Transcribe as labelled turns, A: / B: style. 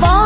A: ball.